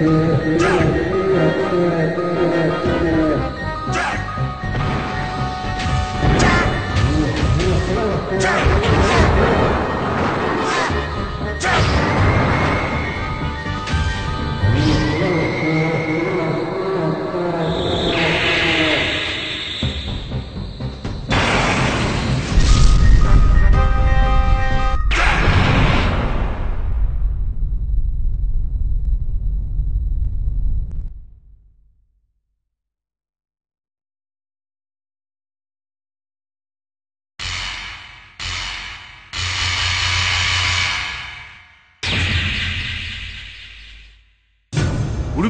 Thank you.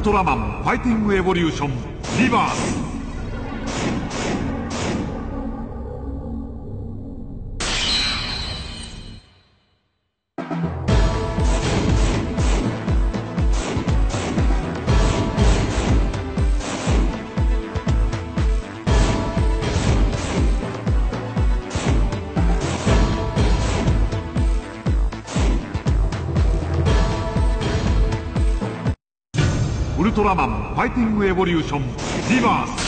ルトラマンファイティングエボリューションリバースウルトラマンファイティングエボリューションリバース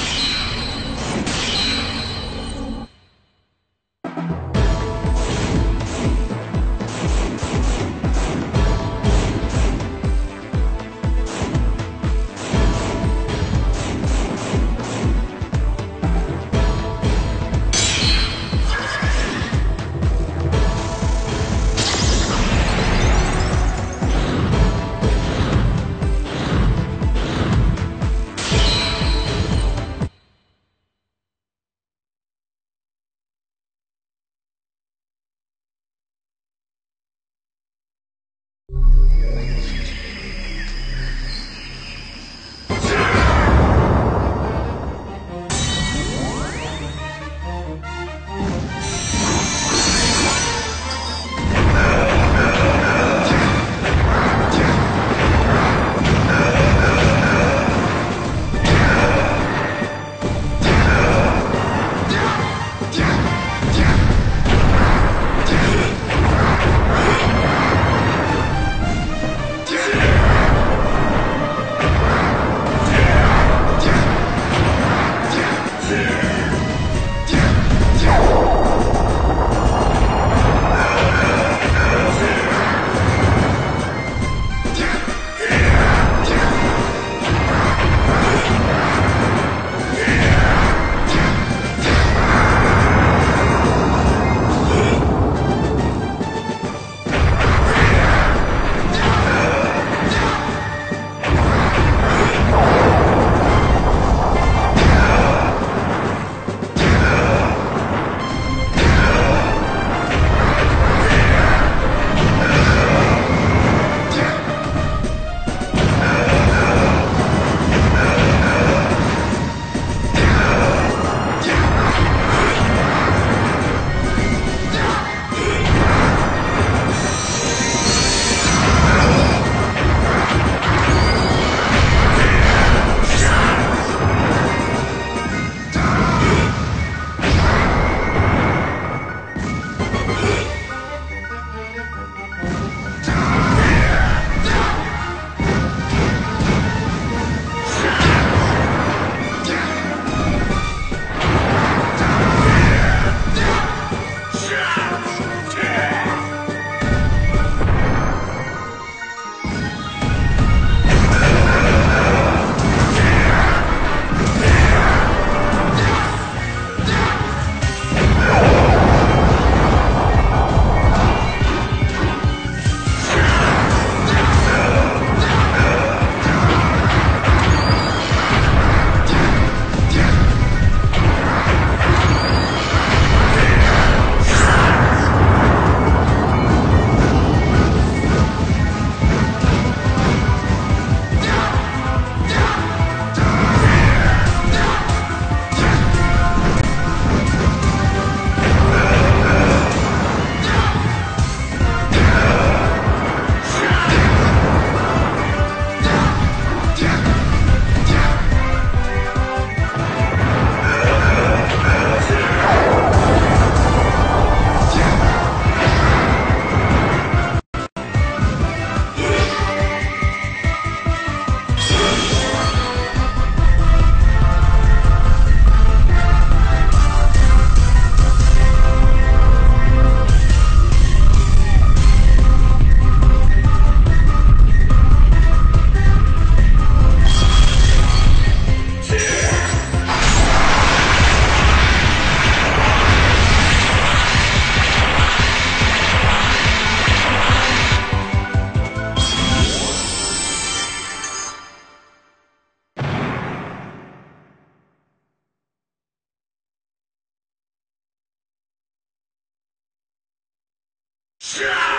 Shut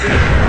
Yeah.